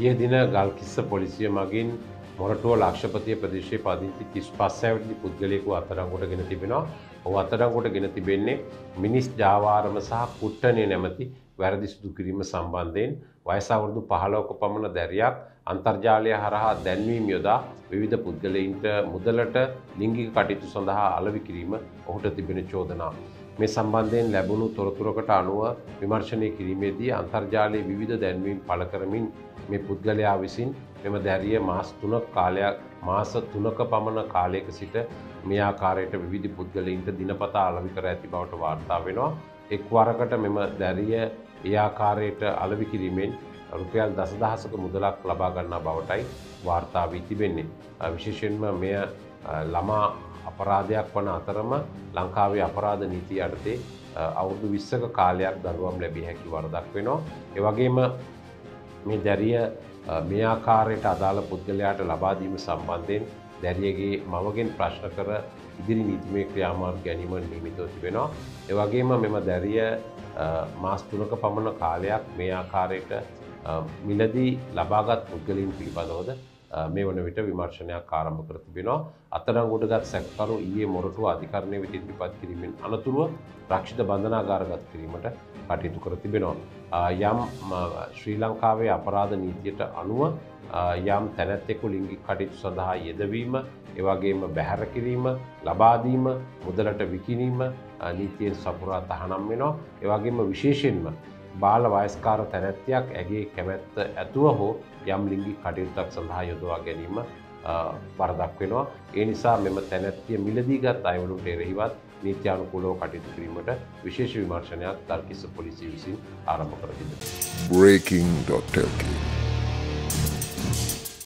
ඒ දින ගල්කිස්ස පොලිසිය මගින් මොරටුව ලක්ෂපතිය ප්‍රදේශය පදිංචි තිස් පස්සඇවැදි පුද්ගලයකු අතරංගොට ගෙන තිබෙනවා ඔ අතරංගොට ගෙන තිබෙන්නේ මිනිස් ජාවාරම සහ කුට්ටනය නැමති වැරදි සිදු කිරීම සම්බන්ධයෙන් වයසවුරුදු පහලෝක පමණ දැරියක් අන්තර්ජාලය හරහා දැන්වීම් යොදා විවිධ පුද්ගලයින්ට මුදලට ලිංගික කටයුතු සඳහා අලවි කිරීම ඔහුට තිබෙන චෝදනා. මේ සම්බන්ධයෙන් ලැබුණු තොරතුරකට අනුව විමර්ශනය කිරීමේදී අන්තර්ජාලයේ විවිධ දැන්වීම් පළ කරමින් මේ පුද්ගලයා විසින් මෙම දැරිය මාස් තුනක් කාලයක් මාස තුනක පමණ කාලයක සිට මේ ආකාරයට විවිධ පුද්ගලයින්ට දිනපතා අලවි කර ඇති බවට වාර්තා වෙනවා. එක් වරකට මෙම දැරිය ඒ ආකාරයට අලවි කිරීමෙන් රුපියල් දසදහසක මුදලක් ලබා ගන්නා බවටයි වාර්තා වී තිබෙන්නේ. විශේෂෙන්ම මෙය ළමා අපරාධයක් වන අතරම ලංකාවේ අපරාධ නීති අර්ථේ අවුරුදු විස්සක කාලයක් දරුවම් ලැබිය හැකි වරදක් වෙනවා. එවගේම මේ දැරිය මේ ආකාරයට අදාළ පුද්ගලයාට ලබාදීම සම්බන්ධයෙන් දැරියගේ මවගෙන් ප්‍රශ්න කර ඉදිරි නීතිමය ක්‍රියාමාර්ග ගැනීම නිමිතව තිබෙනවා. එවගේම මෙම දැරිය මාස් තුනක පමණ කාලයක් මේ ආකාරයට මිලදී ලබාගත් පුද්ගලින් පිළිබඳවද මේ වන විට විමර්ශනයක් ආරම්භ කර තිබෙනවා. අතරංගොඩගත් සැකකරු ඊයේ මොරටුව අධිකරණය වෙත ඉදිරිපත් කිරීමෙන් අනතුරුව රක්ෂිත බඳනාගාරගත කිරීමට කටයුතු කර තිබෙනවා. යම් ශ්‍රී ලංකාවේ අපරාධ නීතියට අනුව යම් තැනැත්තෙකු ලිංගි කටයුතු සඳහා යෙදවීම එවගේම බැහැර කිරීම ලබාදීම මුදලට විකිනීම නීතියෙන් සපුරා තහනම් වෙනවා එවගේම විශේෂෙන්ම බාල වයස්කාර තැනැත්තියක් ඇගේ කැමැත්ත ඇතුව හෝ යම් ලිංගි කටයුත්තක් සඳහා යොදවා ගැනීම වරදක් වෙනවා ඒ නිසා මෙම තැනැත්තිය මිලදීගත් අයවලුට එරෙහිවත් නීත්‍යානුකූලව කටයුතු කිරීමට විශේෂ විමර්ශනයක් තර්කිස්ස පොලිසි විසින් ආරම්භ කර තිබෙනවා. breaking.lk